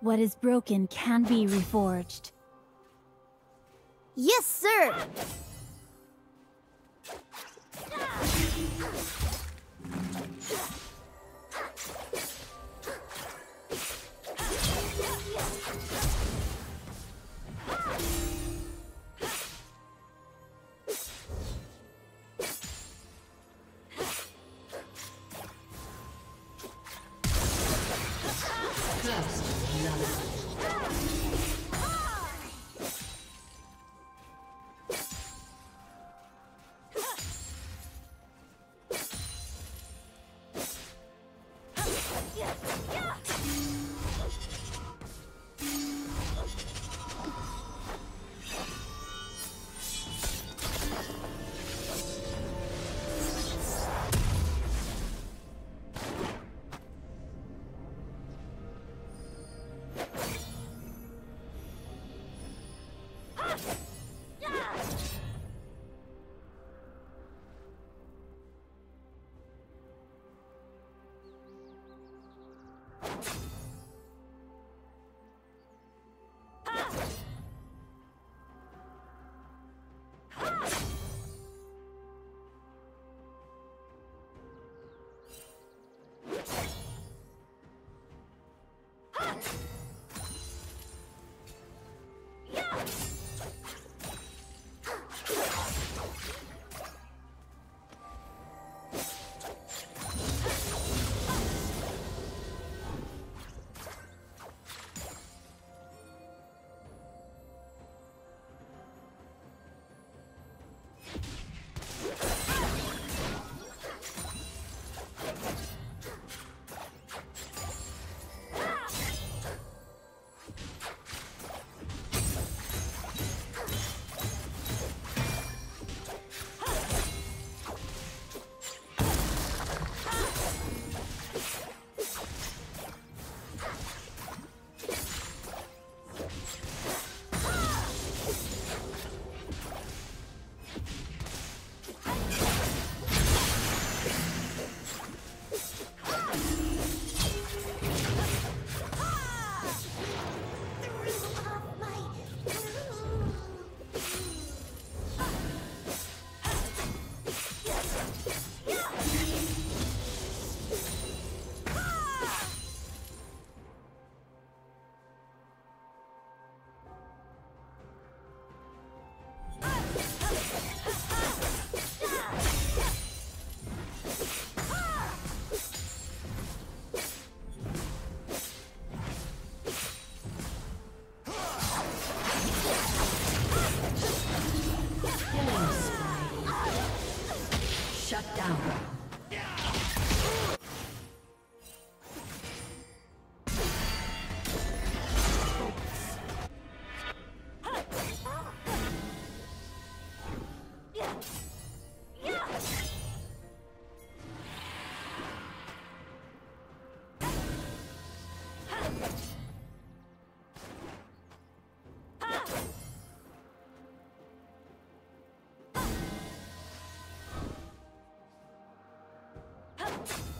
What is broken can be reforged. Yes, sir! you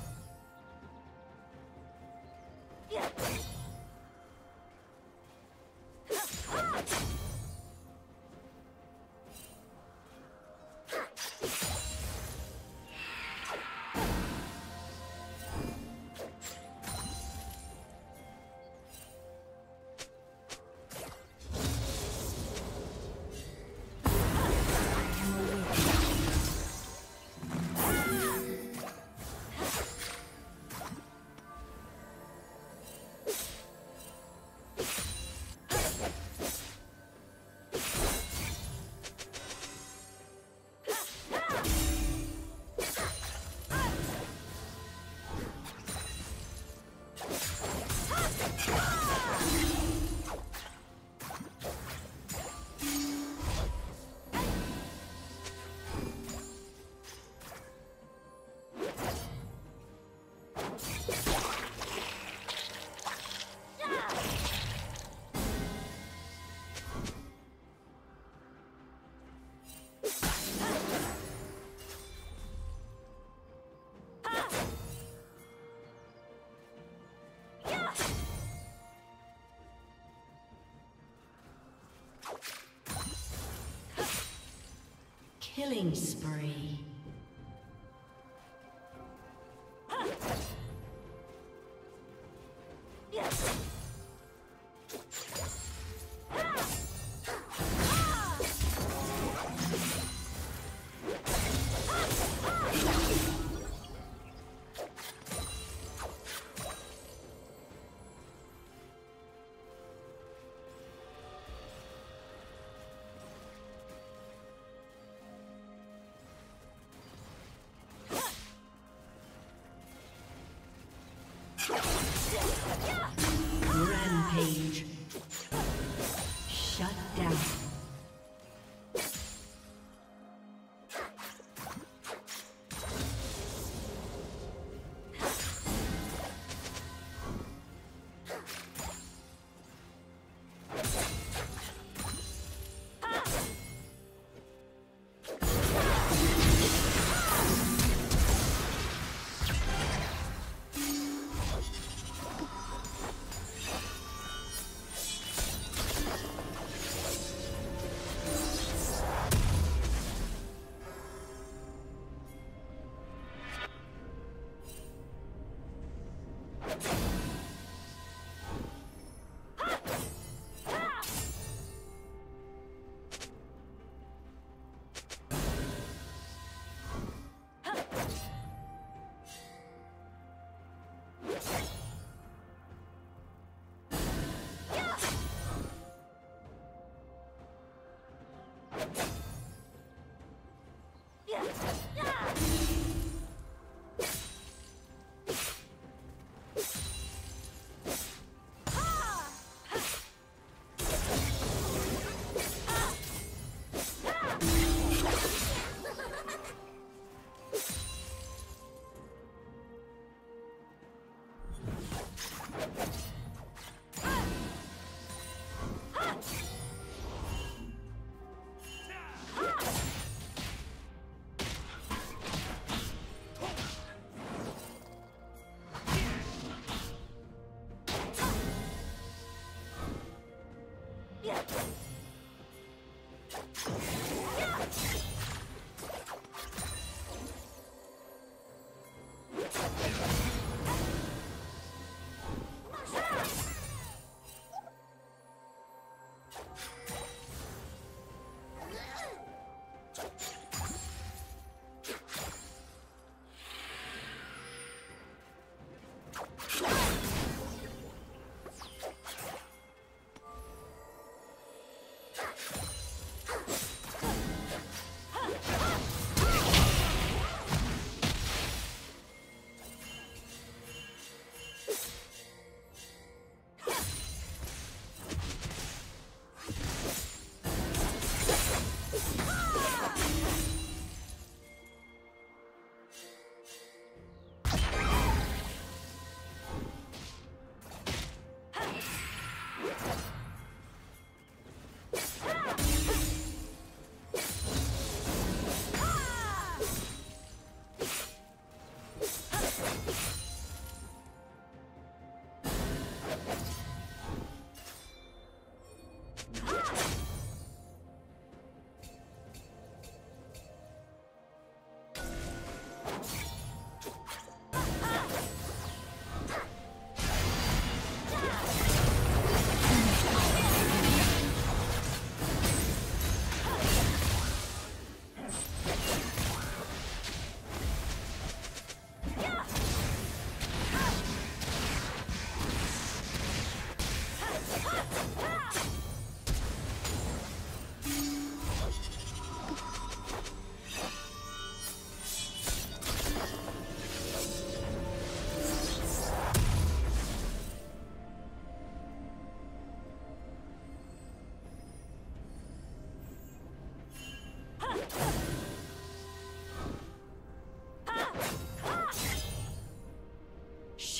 Killing spree. しっかりときた! you Thank you.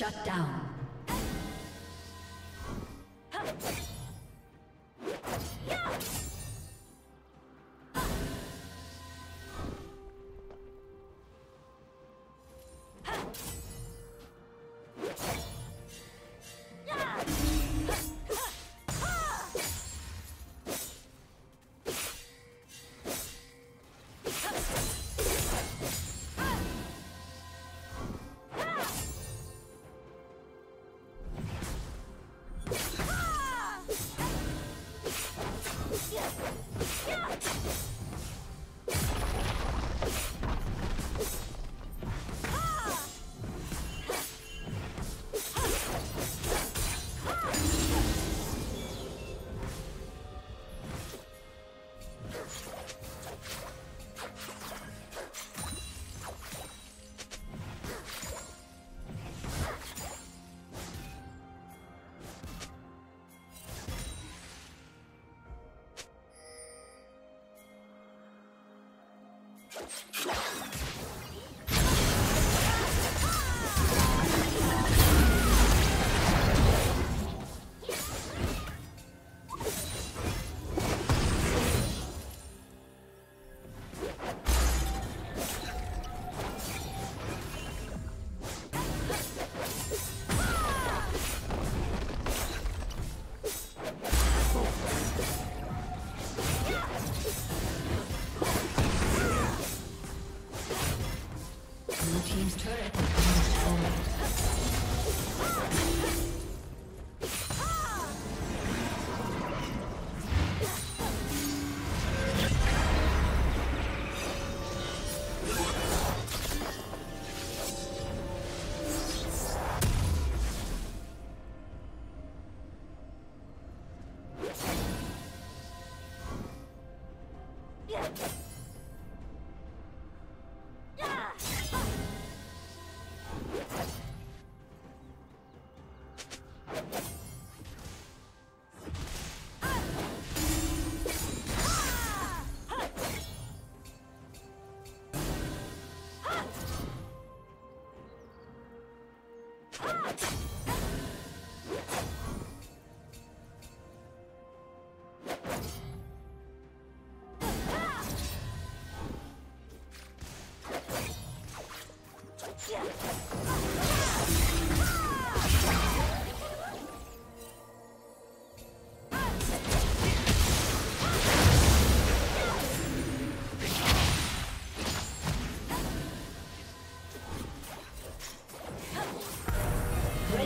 Shut down. Shut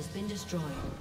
Has been destroyed.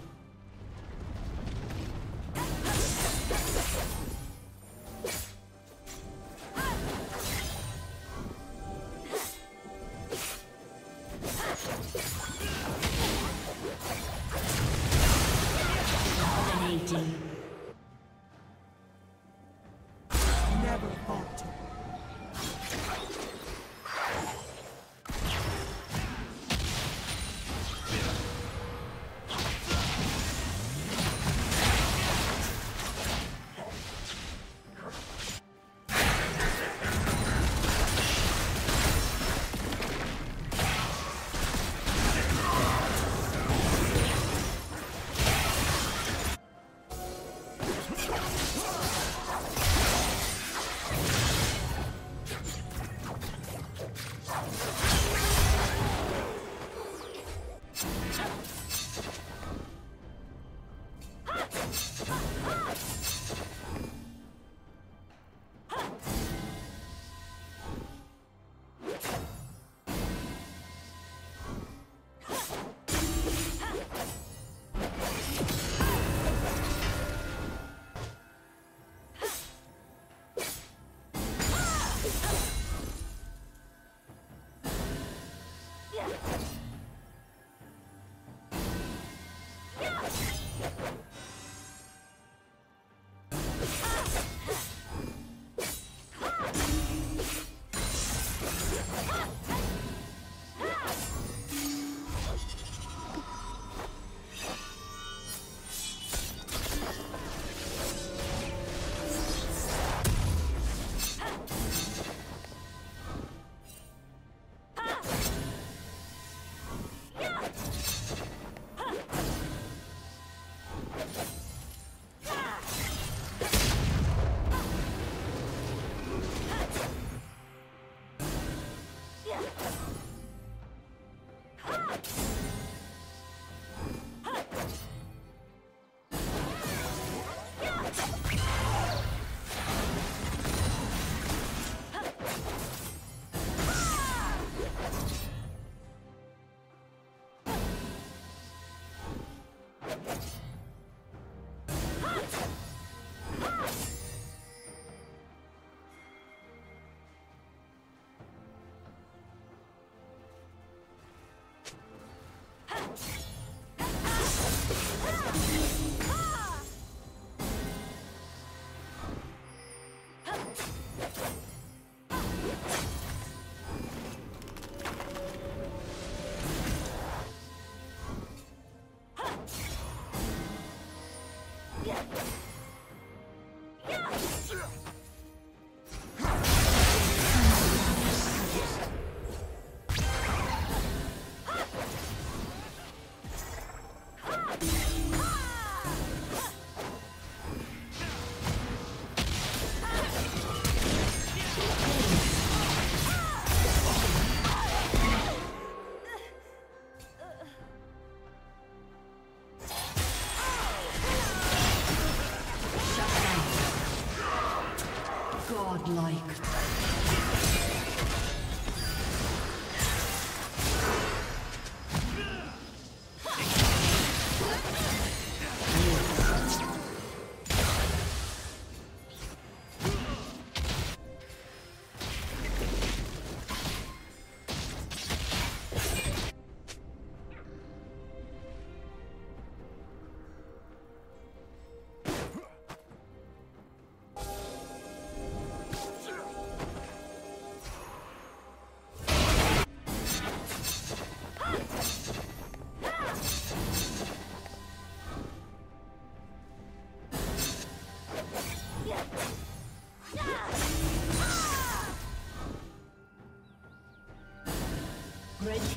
you